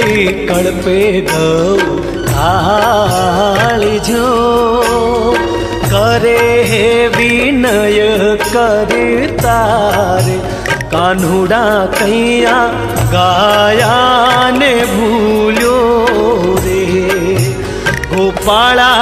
कड़पे गौ काली जो करे हे विनय कर तार कान्हुड़ा कैया गाया ने भूलो रे गोपाला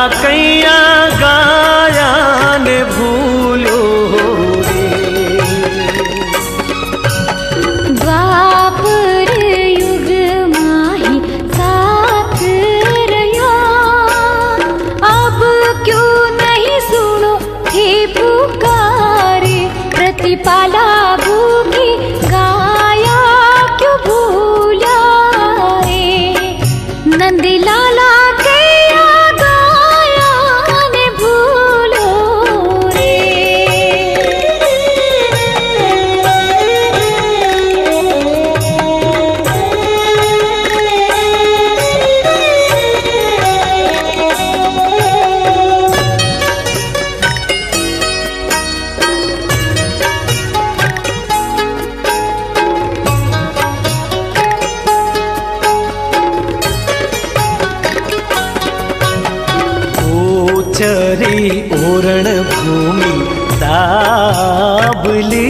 ओचरी ओरण भूमि दाबली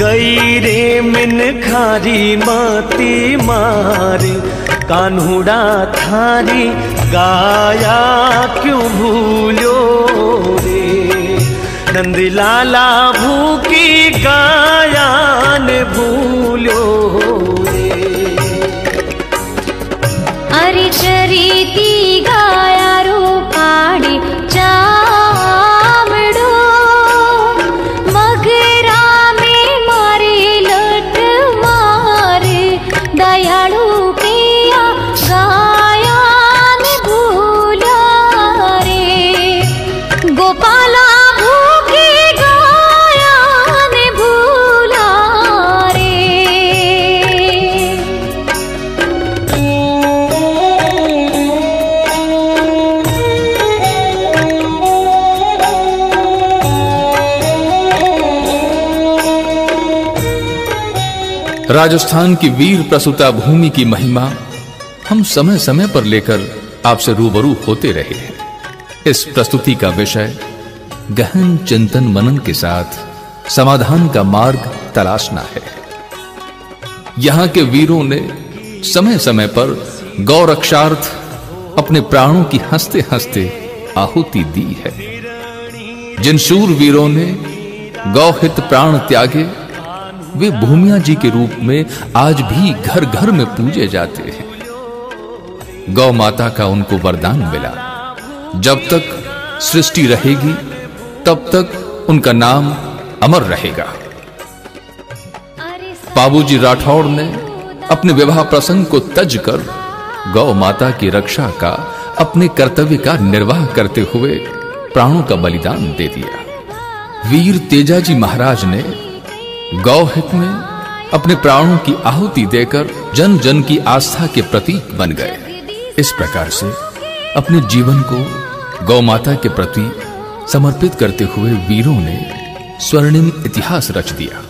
गई रे मिन खारी माती मार, कान्हुड़ा थारी गाया क्यों भूलो रे? नंदलाला भूकी गाया ने भूलो भूला राजस्थान की वीर प्रसुता भूमि की महिमा हम समय समय पर लेकर आपसे रूबरू होते रहे हैं। इस प्रस्तुति का विषय गहन चिंतन मनन के साथ समाधान का मार्ग तलाशना है। यहाँ के वीरों ने समय समय पर गौ रक्षार्थ अपने प्राणों की हँसते हँसते आहुति दी है। जिन शूर वीरों ने गौहित प्राण त्यागे, वे भूमिया जी के रूप में आज भी घर घर में पूजे जाते हैं। गौ माता का उनको वरदान मिला। जब तक सृष्टि रहेगी, तब तक उनका नाम अमर रहेगा। बाबूजी राठौड़ ने अपने विवाह प्रसंग को तज कर गौ माता की रक्षा का, अपने कर्तव्य का निर्वाह करते हुए प्राणों का बलिदान दे दिया। वीर तेजाजी महाराज ने गौ हित में अपने प्राणों की आहुति देकर जन जन की आस्था के प्रतीक बन गए। इस प्रकार से अपने जीवन को गौ माता के प्रति समर्पित करते हुए वीरों ने स्वर्णिम इतिहास रच दिया।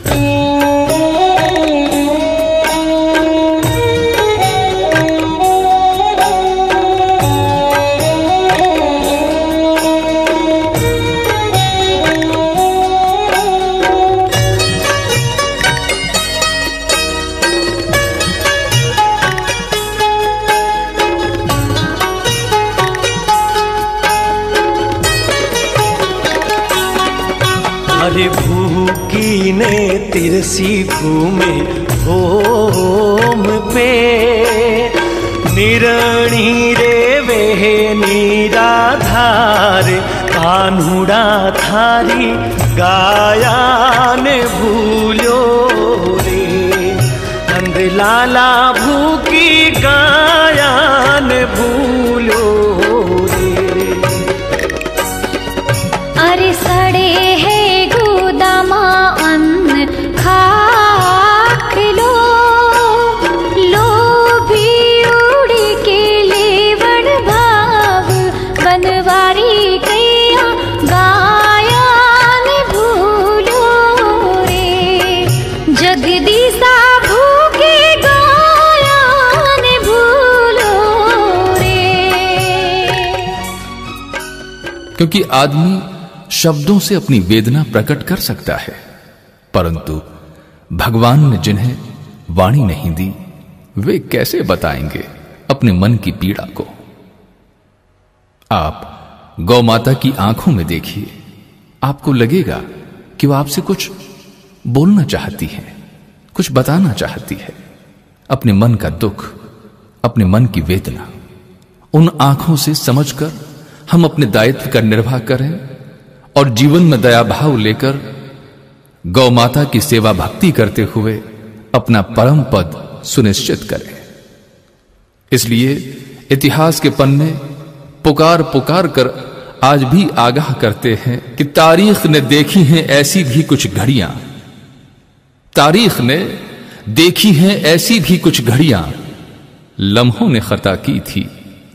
तिरसी घूमे होम पे। निरणी रे वे नीराधार कान्हुड़ा थारी गाया ने भूलो रे। नंद लाला भूकी गाया ने भूलो क्योंकि आदमी शब्दों से अपनी वेदना प्रकट कर सकता है, परंतु भगवान ने जिन्हें वाणी नहीं दी, वे कैसे बताएँगे अपने मन की पीड़ा को? आप गौ माता की आँखों में देखिए। आपको लगेगा कि वह आपसे कुछ बोलना चाहती है, कुछ बताना चाहती है। अपने मन का दुख, अपने मन की वेदना, उन आँखों से समझकर हम अपने दायित्व का निर्वाह करें और जीवन में दया भाव लेकर गौ माता की सेवा भक्ति करते हुए अपना परम पद सुनिश्चित करें। इसलिए इतिहास के पन्ने पुकार पुकार कर आज भी आगाह करते हैं कि तारीख ने देखी हैं ऐसी भी कुछ घड़ियाँ। तारीख ने देखी हैं ऐसी भी कुछ घड़ियाँ। लम्हों ने खता की थी,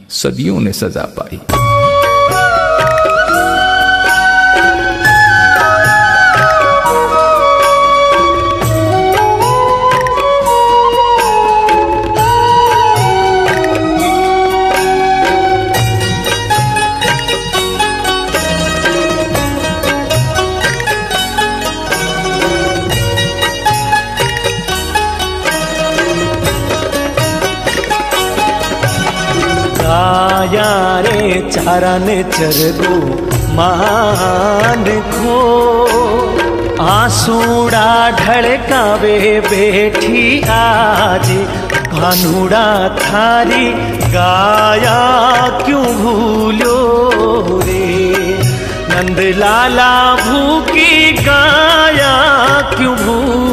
सदियों ने सजा पाई। गाया रे चरण चरगो मान खो। आंसूड़ा ढड़कावे बेठी आज। कानूड़ा थारी गाया क्यों भूलो रे? नंद लाला भूकी गाया क्यों भूलो